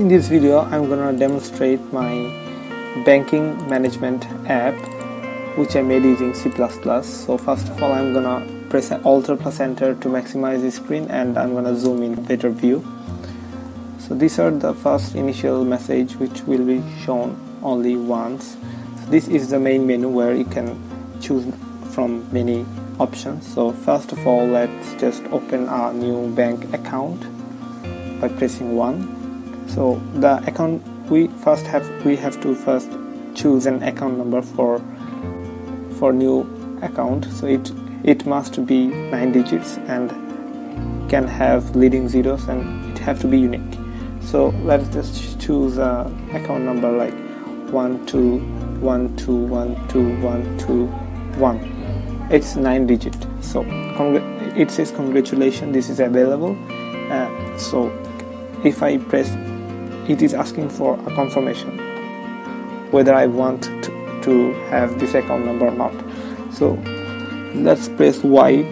in this video I'm gonna demonstrate my banking management app which I made using C++ so first of all I'm gonna press Alt plus enter to maximize the screen and I'm gonna zoom in better view. So these are the first initial message which will be shown only once. So this is the main menu where you can choose from many options. So first of all let's just open a new bank account by pressing 1 so the account we first have we have to first choose an account number for for new account. So it it must be 9 digits and can have leading zeros and it have to be unique. So let's just choose a account number like 1 2 1 2 1 2 1 it's 9 digit. So it says congratulations this is available. Uh, so if I press it is asking for a confirmation whether I want to, to have this account number or not. So let's press Y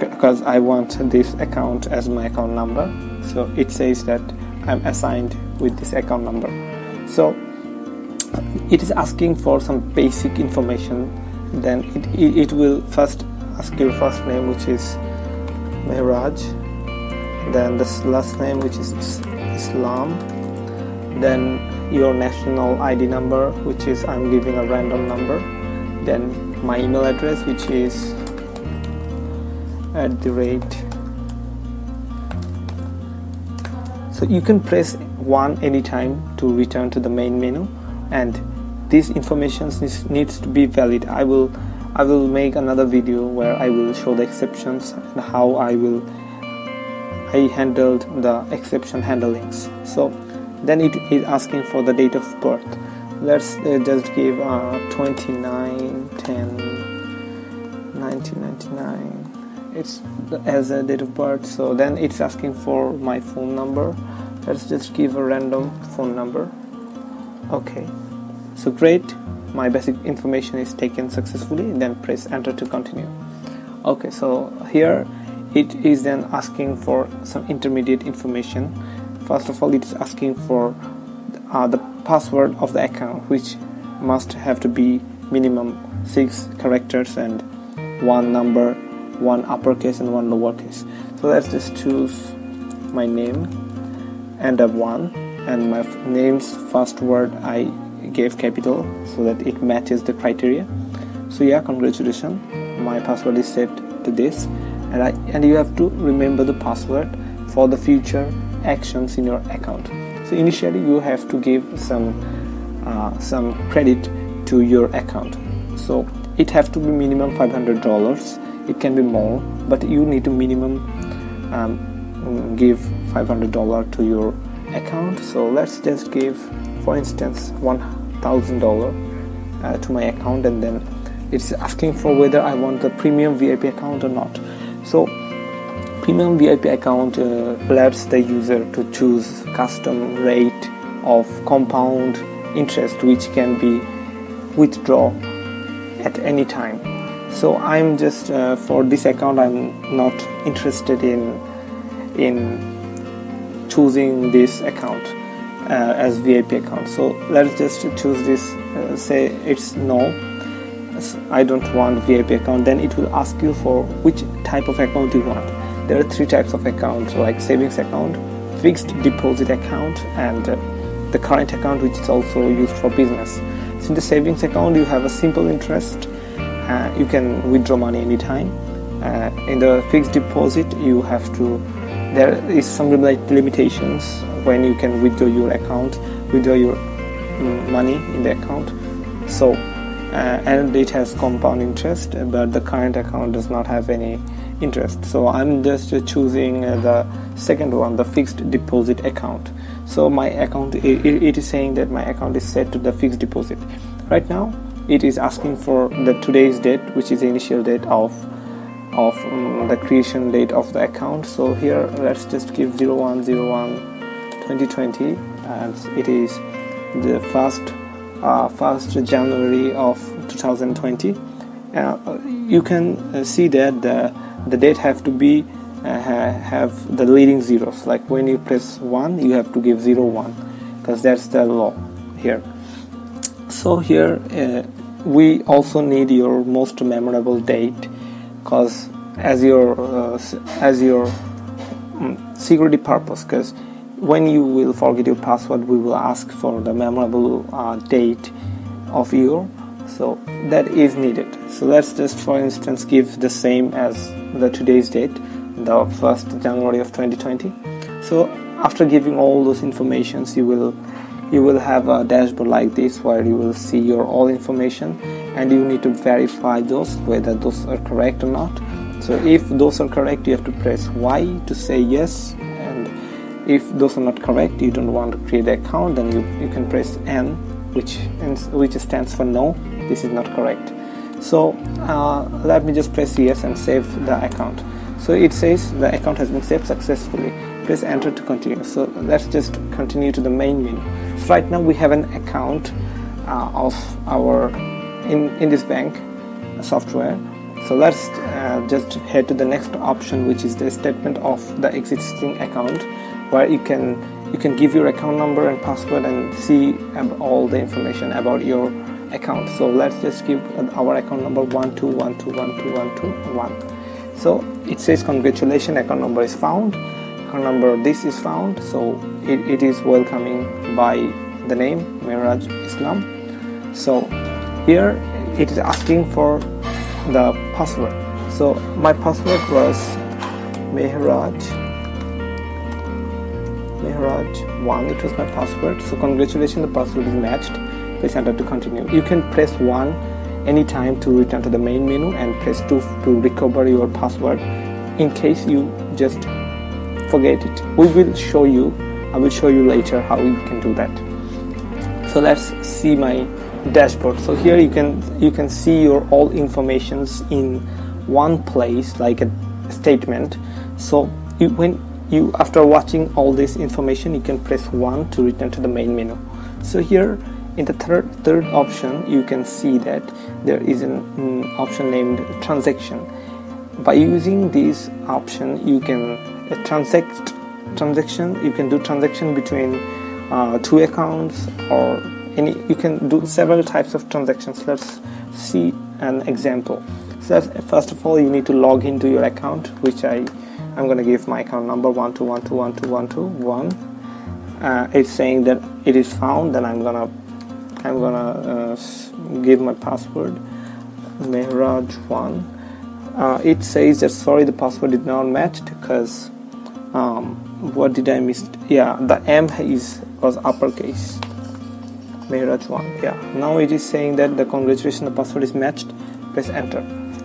because I want this account as my account number. So it says that I'm assigned with this account number. So it is asking for some basic information. Then it, it, it will first ask your first name which is Mehraj. Then the last name which is Islam then your national ID number which is I'm giving a random number then my email address which is at the rate. So you can press 1 anytime to return to the main menu and this information needs to be valid. I will I will make another video where I will show the exceptions and how I will I handled the exception handlings. So then it is asking for the date of birth. Let's uh, just give uh, 29 10 1999 it's as a date of birth so then it's asking for my phone number. Let's just give a random phone number. Okay. So great. My basic information is taken successfully. Then press enter to continue. Okay so here it is then asking for some intermediate information first of all it's asking for uh, the password of the account which must have to be minimum six characters and one number one uppercase and one lowercase. So let's just choose my name and a one and my name's first word I gave capital so that it matches the criteria. So yeah congratulations. My password is set to this and, I, and you have to remember the password for the future actions in your account. So initially you have to give some uh, some credit to your account. So it have to be minimum $500 it can be more but you need to minimum um, give $500 to your account. So let's just give for instance $1000 uh, to my account and then it's asking for whether I want the premium VIP account or not. So premium VIP account uh, lets the user to choose custom rate of compound interest which can be withdraw at any time. So I'm just uh, for this account I'm not interested in in choosing this account uh, as VIP account. So let's just choose this uh, say it's no. I don't want VIP account. Then it will ask you for which type of account you want there are three types of account like savings account fixed deposit account and uh, the current account which is also used for business. So in the savings account you have a simple interest uh, you can withdraw money anytime. Uh, in the fixed deposit you have to there is some limitations when you can withdraw your account withdraw your mm, money in the account. So uh, and it has compound interest but the current account does not have any interest. So I'm just choosing uh, the second one the fixed deposit account. So my account it, is saying that my account is set to the fixed deposit. Right now it is asking for the today's date which is the initial date of of um, the creation date of the account. So here let's just give 0101 2020 and it is the first uh, 1st January of 2020 uh, you can uh, see that the, the date have to be uh, have the leading zeros. Like when you press 1 you have to give 0 1 because that's the law here. So here uh, we also need your most memorable date because as your uh, as your um, security purpose because when you will forget your password we will ask for the memorable uh, date of your so that is needed. So let's just for instance give the same as the today's date the 1st January of 2020 so after giving all those informations you will you will have a dashboard like this where you will see your all information and you need to verify those whether those are correct or not. So if those are correct you have to press y to say yes and if those are not correct you don't want to create the account then you, you can press n which which stands for no this is not correct so uh, let me just press yes and save the account. So it says the account has been saved successfully. Press enter to continue. So let's just continue to the main menu. So right now we have an account uh, of our in in this bank software. So let's uh, just head to the next option which is the statement of the existing account where you can you can give your account number and password and see all the information about your account. So let's just give our account number 121212121 so it says congratulations account number is found. Account number this is found. So it, it is welcoming by the name Mehraj Islam. So here it is asking for the password. So my password was Mehraj Mehraj 1 it was my password. So congratulations the password is matched press to continue. You can press 1 anytime to return to the main menu and press 2 to recover your password. In case you just forget it we will show you I will show you later how you can do that. So let's see my dashboard. So here you can you can see your all informations in one place like a statement. So you, when you after watching all this information you can press 1 to return to the main menu. So here in the third third option you can see that there is an um, option named transaction. By using this option you can uh, transact transaction you can do transaction between uh, two accounts or any you can do several types of transactions. Let's see an example. So first of all you need to log into your account which I I'm gonna give my account number one two one two one two one two one. Uh, it's saying that it is found then I'm gonna I'm gonna uh, give my password Mehraj1 uh, it says that sorry the password did not match because um, what did I miss? Yeah the M is was uppercase. Mehraj 1 yeah. Now it is saying that the congratulations the password is matched. Press enter.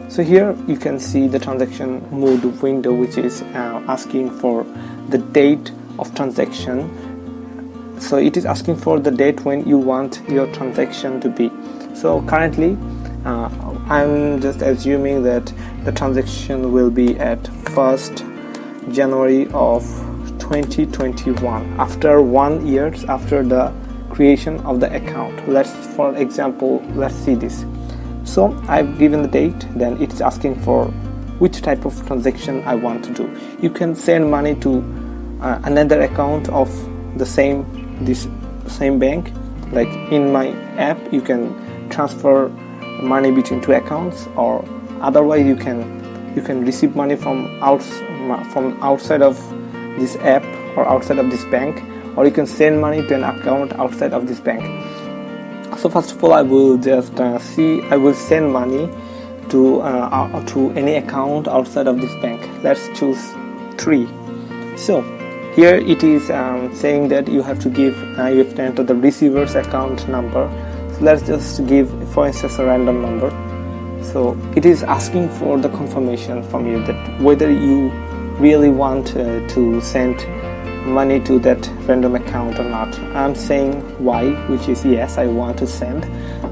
So here you can see the transaction mode window which is uh, asking for the date of transaction so it is asking for the date when you want your transaction to be. So currently uh, I'm just assuming that the transaction will be at 1st January of 2021 after one years after the creation of the account. Let's for example let's see this. So I've given the date then it's asking for which type of transaction I want to do. You can send money to uh, another account of the same this same bank. Like in my app you can transfer money between two accounts or otherwise you can you can receive money from out from outside of this app or outside of this bank or you can send money to an account outside of this bank. So first of all I will just uh, see I will send money to uh, uh, to any account outside of this bank. Let's choose three. So here it is um, saying that you have to give uh, you have to enter the receiver's account number. So let's just give for instance a random number. So it is asking for the confirmation from you that whether you really want uh, to send money to that random account or not. I'm saying why which is yes i want to send.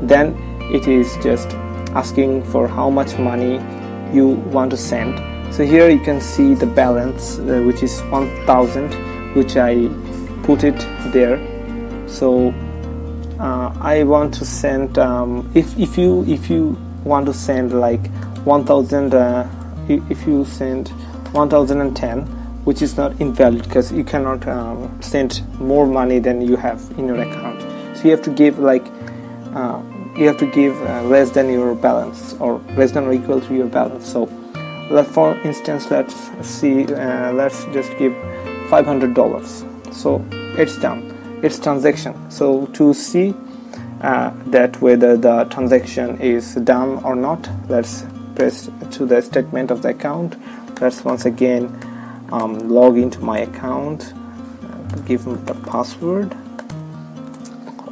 Then it is just asking for how much money you want to send so here you can see the balance uh, which is 1000 which i put it there. So uh, i want to send um, if, if you if you want to send like 1000 uh, if you send 1010 which is not invalid because you cannot um, send more money than you have in your account. So you have to give like uh, you have to give uh, less than your balance or less than or equal to your balance. So let for instance let's see uh, let's just give $500 so it's done. It's transaction. So to see uh, that whether the transaction is done or not let's press to the statement of the account. Let's once again um, log into my account. Give the password.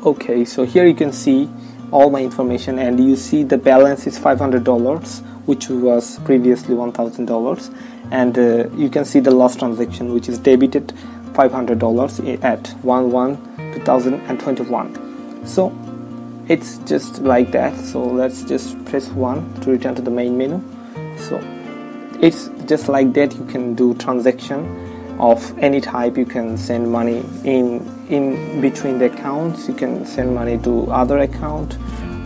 Okay so here you can see all my information and you see the balance is $500 which was previously $1000 and uh, you can see the last transaction which is debited $500 at 1 1 2021 so it's just like that. So let's just press 1 to return to the main menu. So it's just like that. You can do transaction of any type. You can send money in in between the accounts. You can send money to other account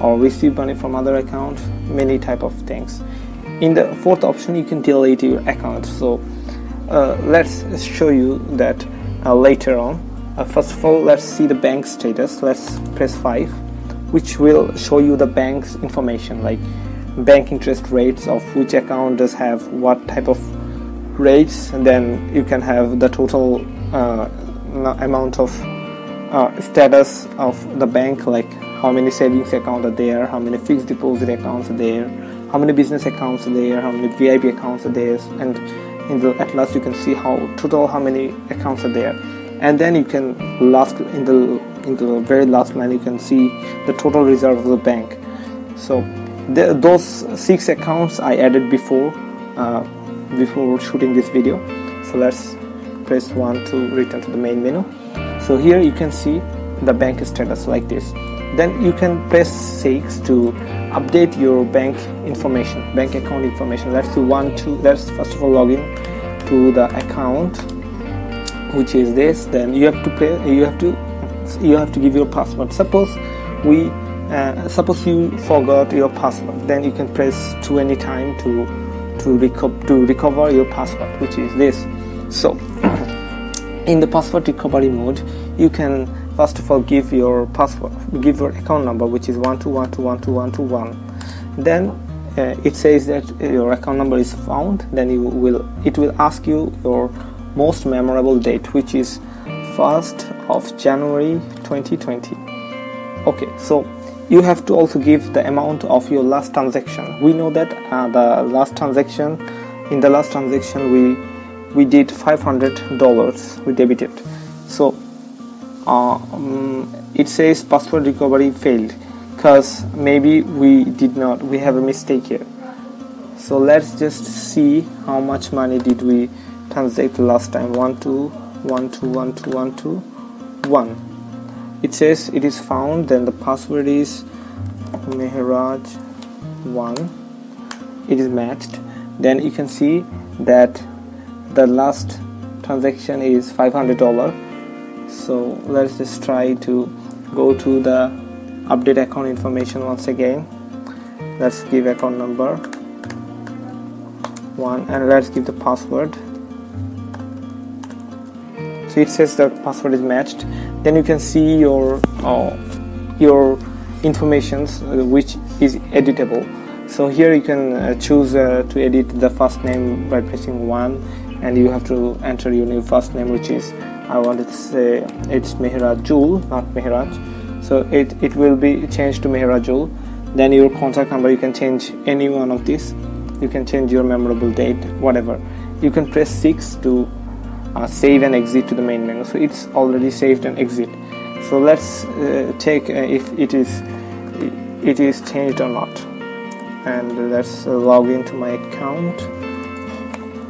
or receive money from other accounts many type of things. In the fourth option you can delete your account. So uh, let's show you that uh, later on. Uh, first of all let's see the bank status. Let's press 5 which will show you the bank's information like bank interest rates of which account does have what type of rates. And then you can have the total uh, amount of uh, status of the bank like how many savings accounts are there how many fixed deposit accounts are there how many business accounts are there how many vip accounts are there and in the at last you can see how total how many accounts are there. And then you can last in the in the very last line you can see the total reserve of the bank. So the, those six accounts i added before uh, before shooting this video. So let's press 1 to return to the main menu. So here you can see the bank status like this then you can press 6 to update your bank information bank account information. Let's do one two let's first of all log in to the account which is this. Then you have to play you have to you have to give your password. Suppose we uh, suppose you forgot your password then you can press 2 any time to to, reco- to recover your password which is this. So in the password recovery mode you can first of all give your password give your account number which is 121212121 then uh, it says that your account number is found then you will it will ask you your most memorable date which is 1st of January 2020 okay so you have to also give the amount of your last transaction. We know that uh, the last transaction in the last transaction we we did $500 we debited. So um, it says password recovery failed because maybe we did not we have a mistake here. So let's just see how much money did we transact last time. One two one two one two one two one. It says it is found then the password is mehraj 1 it is matched. Then you can see that the last transaction is $500 so let's just try to go to the update account information once again. Let's give account number one and let's give the password. So it says the password is matched. Then you can see your uh, your informations uh, which is editable. So here you can uh, choose uh, to edit the first name by pressing 1 and you have to enter your new first name which is I wanted to say it's Mehrajul not Mehraj. So it, it will be changed to Mehrajul then your contact number you can change any one of these. You can change your memorable date whatever. You can press 6 to uh, save and exit to the main menu. So it's already saved and exit. So let's uh, take uh, if it is it is changed or not. And let's log into my account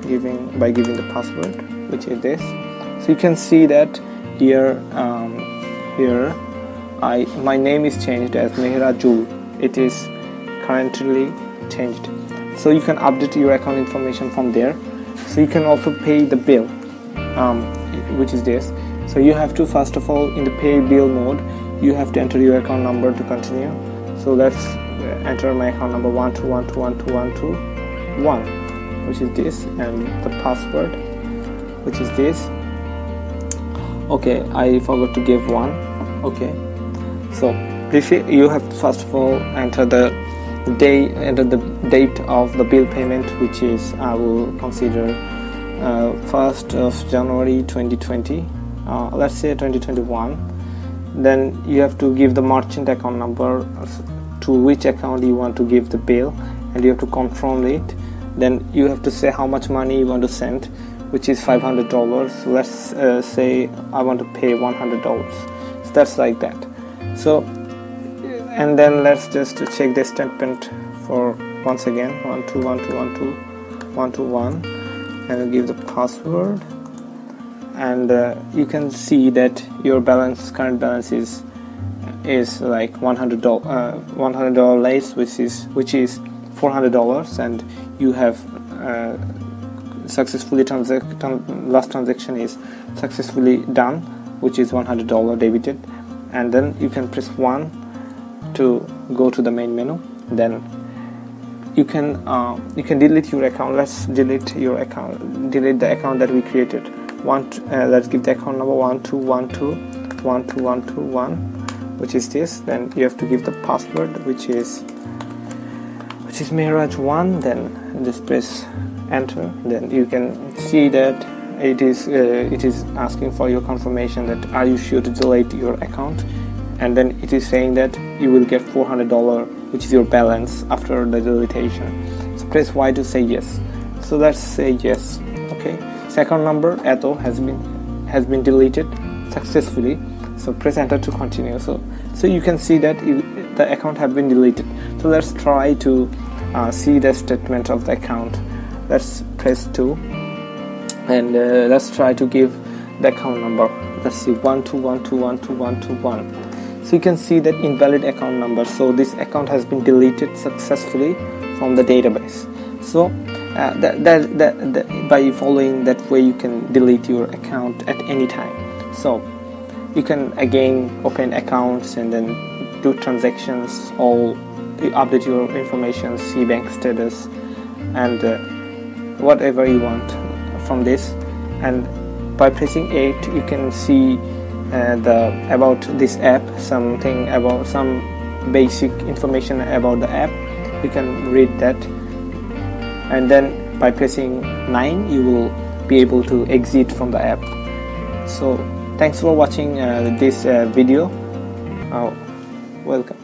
giving by giving the password which is this so you can see that here um, here I my name is changed as Mehrajul it is currently changed. So you can update your account information from there. So you can also pay the bill um, which is this. So you have to first of all in the pay bill mode you have to enter your account number to continue. So let's enter my account number one two one two one two one two one which is this and the password which is this okay I forgot to give one. Okay. So you have to first of all enter the day enter the date of the bill payment which is I will consider uh, 1st of January 2020 uh, let's say 2021 then you have to give the merchant account number to which account you want to give the bill and you have to confirm it. Then you have to say how much money you want to send which is $500 let's uh, say I want to pay $100 so that's like that. So and then let's just check the statement for once again. 121212 and give the password. And uh, you can see that your balance current balance is is like 100 dollars uh, 100 dollar less which is which is 400 dollars. And you have uh, successfully transact last transaction is successfully done which is 100 dollar debited. And then you can press 1 to go to the main menu. Then you can uh, you can delete your account. Let's delete your account delete the account that we created. One uh, let's give the account number one two one two one two one two one which is this. Then you have to give the password which is which is Mehraj1 then just press enter then you can see that it is uh, it is asking for your confirmation that are you sure to delete your account? And then it is saying that you will get $400 which is your balance after the deletion. So press y to say yes. So let's say yes. Okay. Second number Eto has been has been deleted successfully. So press enter to continue. So so you can see that the account have been deleted. So let's try to uh, see the statement of the account let's press 2 and uh, let's try to give the account number. Let's see 121212121 so you can see that invalid account number. So this account has been deleted successfully from the database. So uh, that, that, that, that, by following that way you can delete your account at any time. So you can again open accounts and then do transactions all update your information see bank status and uh, whatever you want from this. And by pressing 8 you can see uh, the about this app something about some basic information about the app. You can read that. And then by pressing 9 you will be able to exit from the app. So thanks for watching uh, this uh, video. Uh, welcome